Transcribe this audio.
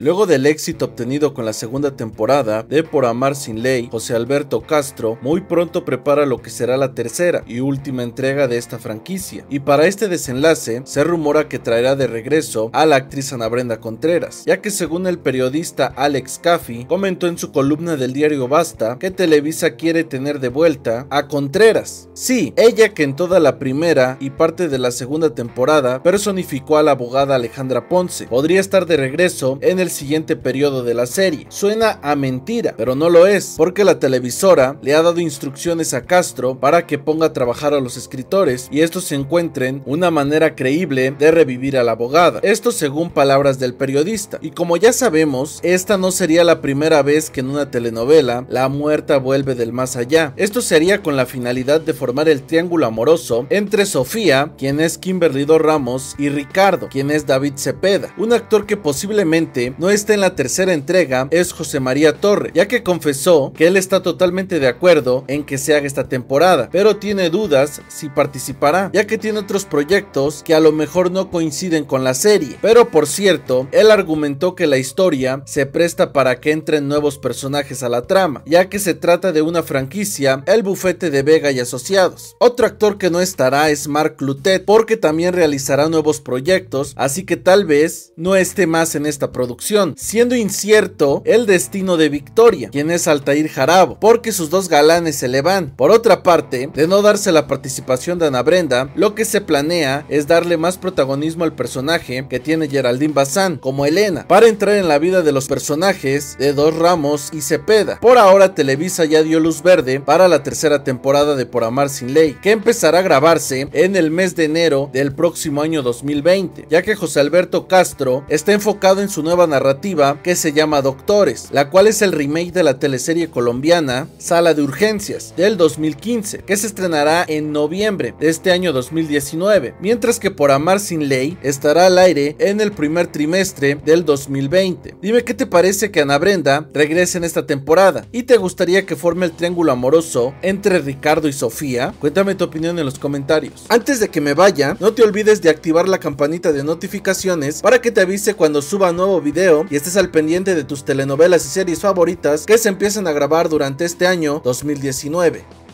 Luego del éxito obtenido con la segunda temporada de Por Amar Sin Ley, José Alberto Castro muy pronto prepara lo que será la tercera y última entrega de esta franquicia. Y para este desenlace, se rumora que traerá de regreso a la actriz Ana Brenda Contreras, ya que según el periodista Alex Caffey comentó en su columna del diario Basta que Televisa quiere tener de vuelta a Contreras. Sí, ella que en toda la primera y parte de la segunda temporada personificó a la abogada Alejandra Ponce, podría estar de regreso en el siguiente periodo de la serie. Suena a mentira, pero no lo es, porque la televisora le ha dado instrucciones a Castro para que ponga a trabajar a los escritores y estos se encuentren una manera creíble de revivir a la abogada. Esto según palabras del periodista. Y como ya sabemos, esta no sería la primera vez que en una telenovela la muerta vuelve del más allá. Esto sería con la finalidad de formar el triángulo amoroso entre Sofía, quien es Kimberly Do Ramos, y Ricardo, quien es David Cepeda. Un actor que posiblemente no esté en la tercera entrega es José María Torre, ya que confesó que él está totalmente de acuerdo en que se haga esta temporada, pero tiene dudas si participará, ya que tiene otros proyectos que a lo mejor no coinciden con la serie. Pero por cierto, él argumentó que la historia se presta para que entren nuevos personajes a la trama, ya que se trata de una franquicia, el bufete de Vega y asociados. Otro actor que no estará es Mark Lutet, porque también realizará nuevos proyectos, así que tal vez no esté más en esta producción, siendo incierto el destino de Victoria, quien es Altair Jarabo, porque sus dos galanes se le van. Por otra parte, de no darse la participación de Ana Brenda, lo que se planea es darle más protagonismo al personaje que tiene Geraldine Bazán, como Elena, para entrar en la vida de los personajes de Dos Ramos y Cepeda. Por ahora, Televisa ya dio luz verde para la tercera temporada de Por Amar Sin Ley, que empezará a grabarse en el mes de enero del próximo año 2020, ya que José Alberto Castro está enfocado en su nueva narrativa que se llama Doctores, la cual es el remake de la teleserie colombiana Sala de Urgencias del 2015, que se estrenará en noviembre de este año 2019, mientras que Por Amar Sin Ley estará al aire en el primer trimestre del 2020. Dime qué te parece que Ana Brenda regrese en esta temporada y te gustaría que forme el triángulo amoroso entre Ricardo y Sofía. Cuéntame tu opinión en los comentarios. Antes de que me vaya, no te olvides de activar la campanita de notificaciones para que te avise cuando suba nuevo y estés al pendiente de tus telenovelas y series favoritas que se empiezan a grabar durante este año 2019.